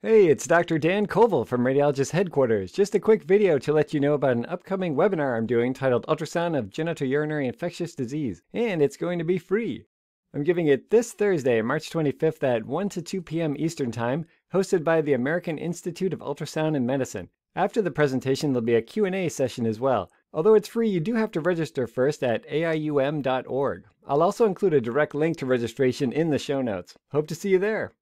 Hey, it's Dr. Dan Koval from Radiologist Headquarters. Just a quick video to let you know about an upcoming webinar I'm doing titled Ultrasound of Genitourinary Infectious Disease, and it's going to be free. I'm giving it this Thursday, March 25th at 1 to 2 p.m. Eastern Time, hosted by the American Institute of Ultrasound and Medicine. After the presentation, there'll be a Q&A session as well. Although it's free, you do have to register first at aium.org. I'll also include a direct link to registration in the show notes. Hope to see you there.